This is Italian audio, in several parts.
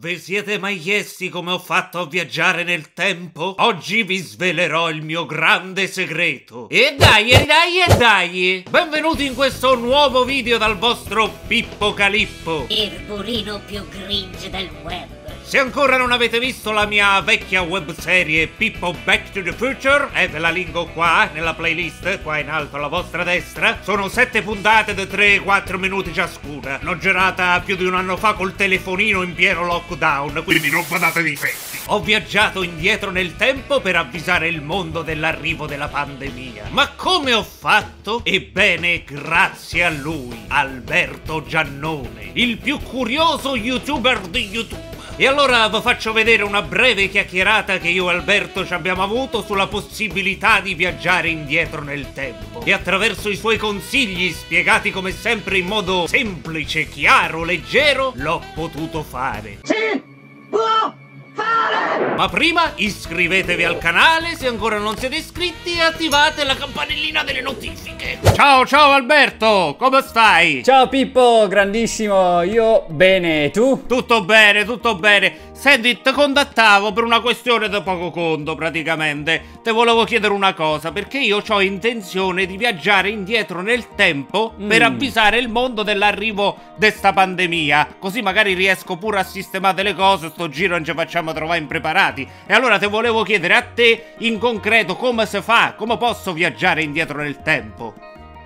Vi siete mai chiesti come ho fatto a viaggiare nel tempo? Oggi vi svelerò il mio grande segreto. E dai, e dai, e dai! Benvenuti in questo nuovo video dal vostro Pippo Calippo. Il burino più cringe del web. Se ancora non avete visto la mia vecchia webserie Pippo Back to the Future, e ve la linko qua nella playlist, qua in alto alla vostra destra, sono sette puntate di 3-4 minuti ciascuna. L'ho girata più di un anno fa col telefonino in pieno lockdown, quindi non badate difetti. Ho viaggiato indietro nel tempo per avvisare il mondo dell'arrivo della pandemia. Ma come ho fatto? Ebbene, grazie a lui, Alberto Giannone, il più curioso youtuber di YouTube. E allora vi faccio vedere una breve chiacchierata che io e Alberto ci abbiamo avuto sulla possibilità di viaggiare indietro nel tempo. E attraverso i suoi consigli, spiegati come sempre in modo semplice, chiaro, leggero, l'ho potuto fare. Sì, può fare! Ma prima iscrivetevi al canale se ancora non siete iscritti e attivate la campanellina delle notifiche. Ciao ciao Alberto, come stai? Ciao Pippo, grandissimo, io bene, tu? Tutto bene, tutto bene. Senti, ti contattavo per una questione da poco conto, praticamente. Te volevo chiedere una cosa, perché io ho intenzione di viaggiare indietro nel tempo Mm. per avvisare il mondo dell'arrivo di sta pandemia. Così magari riesco pure a sistemare le cose, sto giro non ci facciamo trovare impreparati. E allora te volevo chiedere a te, in concreto, come si fa? Come posso viaggiare indietro nel tempo?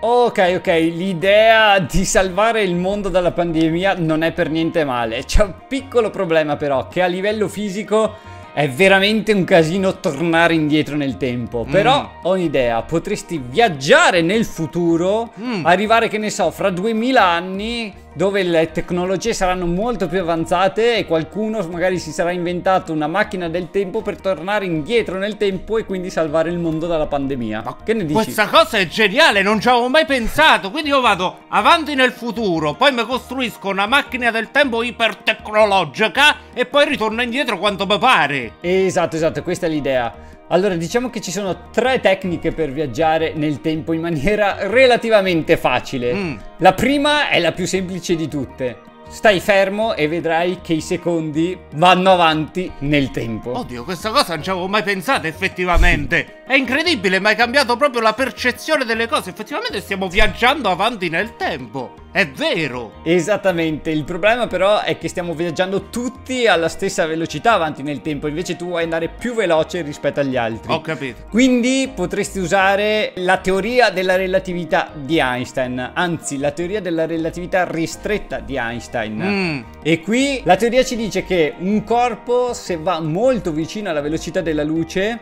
Ok, ok, l'idea di salvare il mondo dalla pandemia non è per niente male. C'è un piccolo problema però, che a livello fisico è veramente un casino tornare indietro nel tempo. Però ho un'idea, potresti viaggiare nel futuro, Mm. arrivare che ne so, fra 2000 anni dove le tecnologie saranno molto più avanzate e qualcuno magari si sarà inventato una macchina del tempo per tornare indietro nel tempo e quindi salvare il mondo dalla pandemia. Ma che ne dici? Questa cosa è geniale, non ci avevo mai pensato. Quindi io vado avanti nel futuro, poi mi costruisco una macchina del tempo ipertecnologica e poi ritorno indietro quanto mi pare. Esatto, esatto, questa è l'idea. Allora, diciamo che ci sono tre tecniche per viaggiare nel tempo in maniera relativamente facile. Mm. La prima è la più semplice di tutte. Stai fermo e vedrai che i secondi vanno avanti nel tempo. Oddio, questa cosa non ci avevo mai pensato effettivamente. È incredibile, ma hai cambiato proprio la percezione delle cose. Effettivamente stiamo viaggiando avanti nel tempo. È vero. Esattamente, il problema però è che stiamo viaggiando tutti alla stessa velocità avanti nel tempo, invece tu vuoi andare più veloce rispetto agli altri. Ho capito. Quindi potresti usare la teoria della relatività di Einstein, anzi la teoria della relatività ristretta di Einstein. Mm. E qui la teoria ci dice che un corpo se va molto vicino alla velocità della luce,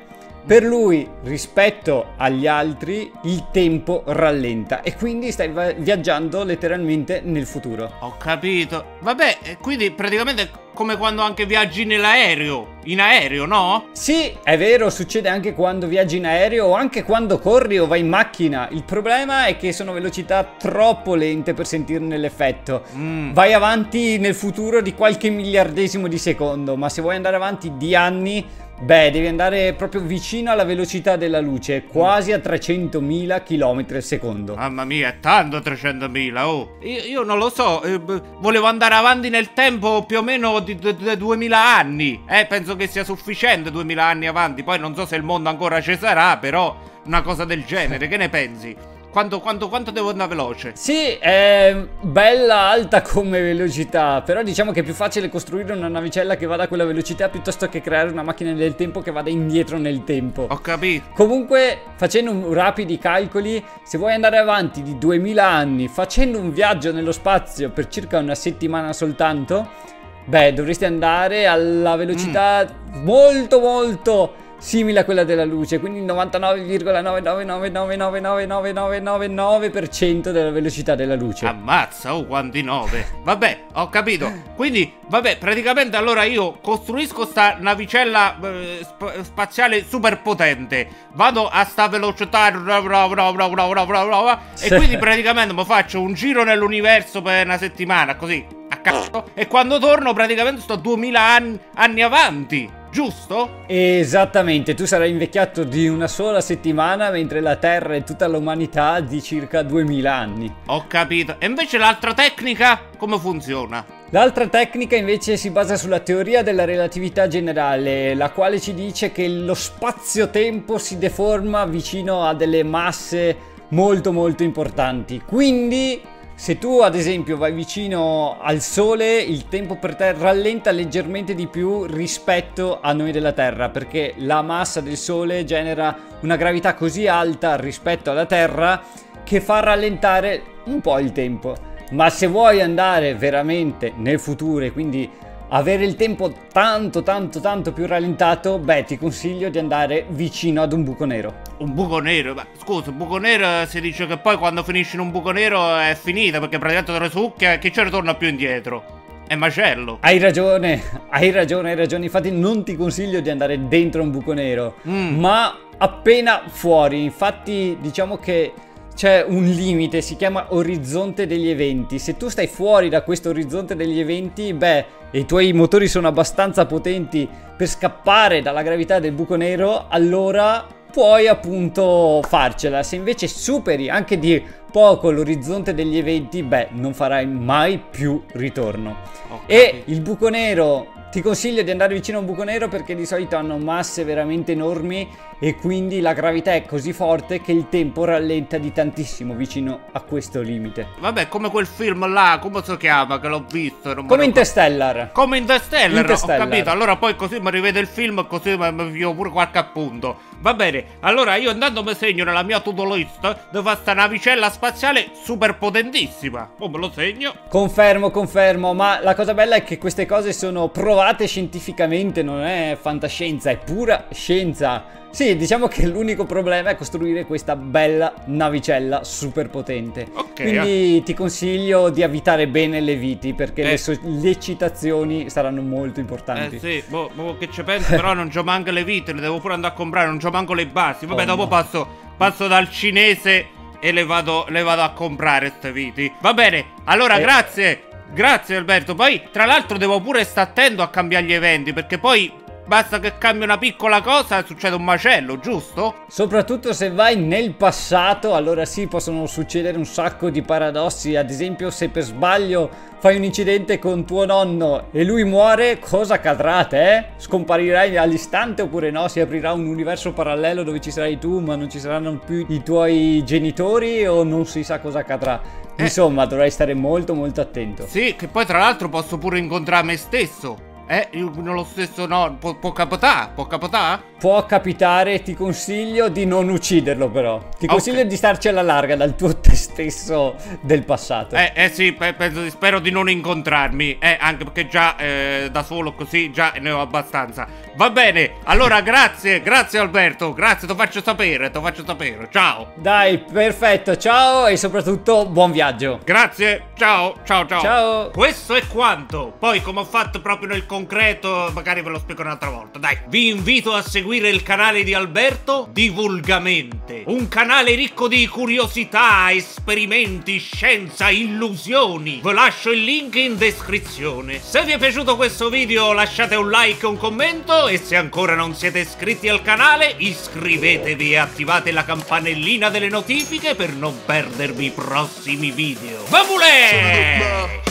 per lui rispetto agli altri il tempo rallenta e quindi stai viaggiando letteralmente nel futuro. Ho capito. Vabbè, e quindi praticamente è come quando anche viaggi nell'aereo. In aereo, no? Sì, è vero, succede anche quando viaggi in aereo o anche quando corri o vai in macchina. Il problema è che sono velocità troppo lente per sentirne l'effetto. Mm. Vai avanti nel futuro di qualche miliardesimo di secondo, ma se vuoi andare avanti di anni, beh, devi andare proprio vicino alla velocità della luce, quasi a 300.000 km al secondo. Mamma mia, è tanto 300.000, oh. Io, io non lo so, eh, volevo andare avanti nel tempo più o meno di, di- di 2000 anni. Eh, penso che sia sufficiente 2000 anni avanti. Poi non so se il mondo ancora ci sarà, però una cosa del genere, che ne pensi? Quanto, quanto, quanto devo andare veloce? Sì, è bella alta come velocità, però diciamo che è più facile costruire una navicella che vada a quella velocità piuttosto che creare una macchina del tempo che vada indietro nel tempo. Ho capito. Comunque, facendo un- rapidi calcoli, se vuoi andare avanti di 2000 anni, facendo un viaggio nello spazio per circa una settimana soltanto, beh, dovresti andare alla velocità molto molto simile a quella della luce, quindi il 99,99999999% della velocità della luce. Ammazza, oh quanti 9. Vabbè, ho capito. Quindi, vabbè, praticamente allora io costruisco sta navicella eh, sp spaziale super potente. Vado a sta velocità e quindi praticamente mi faccio un giro nell'universo per una settimana, così a cazzo e quando torno praticamente sto 2000 anni, anni avanti. Giusto? Esattamente, tu sarai invecchiato di una sola settimana mentre la Terra e tutta l'umanità di circa 2000 anni. Ho capito. E invece l'altra tecnica come funziona? L'altra tecnica invece si basa sulla teoria della relatività generale, la quale ci dice che lo spazio-tempo si deforma vicino a delle masse molto molto importanti. Quindi se tu ad esempio vai vicino al Sole, il tempo per te rallenta leggermente di più rispetto a noi della Terra, perché la massa del Sole genera una gravità così alta rispetto alla Terra che fa rallentare un po' il tempo. Ma se vuoi andare veramente nel futuro e quindi avere il tempo tanto tanto tanto più rallentato, beh ti consiglio di andare vicino ad un buco nero. Un buco nero? Ma scusa, un buco nero si dice che poi quando finisci in un buco nero è finita perché praticamente te lo succhia e che ci ritorna più indietro. È macello. Hai ragione, hai ragione, hai ragione. Infatti non ti consiglio di andare dentro un buco nero, mm. ma appena fuori. Infatti diciamo che c'è un limite, si chiama orizzonte degli eventi. Se tu stai fuori da questo orizzonte degli eventi, beh, e i tuoi motori sono abbastanza potenti per scappare dalla gravità del buco nero, allora puoi appunto farcela. Se invece superi anche di poco l'orizzonte degli eventi, beh, non farai mai più ritorno. Okay. E il buco nero ti consiglio di andare vicino a un buco nero perché di solito hanno masse veramente enormi e quindi la gravità è così forte che il tempo rallenta di tantissimo vicino a questo limite. Vabbè, come quel film là, come si chiama che l'ho visto? come Interstellar. Come Interstellar, Interstellar, ho capito. Allora poi così mi rivedo il film così mi fio pure qualche appunto. Va bene, allora io andando mi segno nella mia to-do list dove fa sta navicella spaziale super potentissima. Oh, me lo segno. Confermo, confermo, ma la cosa bella è che queste cose sono provate scientificamente, non è fantascienza, è pura scienza. Sì, diciamo che l'unico problema è costruire questa bella navicella super potente. Ok. Quindi eh. ti consiglio di avvitare bene le viti perché eh. le sollecitazioni saranno molto importanti. Eh sì, boh, boh che ci penso, però non c'ho manco le viti, le devo pure andare a comprare, non c'ho manco le basi. Vabbè, oh, dopo no. passo, passo dal cinese e le vado, le vado a comprare queste viti. Va bene, allora eh. grazie. Grazie Alberto, poi tra l'altro devo pure stare attento a cambiare gli eventi perché poi Basta che cambia una piccola cosa e succede un macello, giusto? Soprattutto se vai nel passato, allora sì, possono succedere un sacco di paradossi. Ad esempio, se per sbaglio fai un incidente con tuo nonno e lui muore, cosa accadrà a te? Scomparirai all'istante oppure no? Si aprirà un universo parallelo dove ci sarai tu, ma non ci saranno più i tuoi genitori o non si sa cosa accadrà? Eh. Insomma, dovrai stare molto molto attento. Sì, che poi tra l'altro posso pure incontrare me stesso. Eh, io nello stesso no, può, può capitare, può capitare? Può capitare, ti consiglio di non ucciderlo però. Ti consiglio okay. di starci alla larga dal tuo te stesso del passato. Eh, eh sì, penso, spero di non incontrarmi, eh, anche perché già eh, da solo così già ne ho abbastanza. Va bene, allora grazie, grazie Alberto, grazie, ti faccio sapere, ti faccio sapere, ciao. Dai, perfetto, ciao e soprattutto buon viaggio. Grazie, ciao, ciao, ciao. Ciao. Questo è quanto, poi come ho fatto proprio nel concreto, magari ve lo spiego un'altra volta. Dai, vi invito a seguire il canale di Alberto Divulgamente. Un canale ricco di curiosità, esperimenti, scienza, illusioni. Vi lascio il link in descrizione. Se vi è piaciuto questo video lasciate un like e un commento e se ancora non siete iscritti al canale iscrivetevi e attivate la campanellina delle notifiche per non perdervi i prossimi video. Vamule!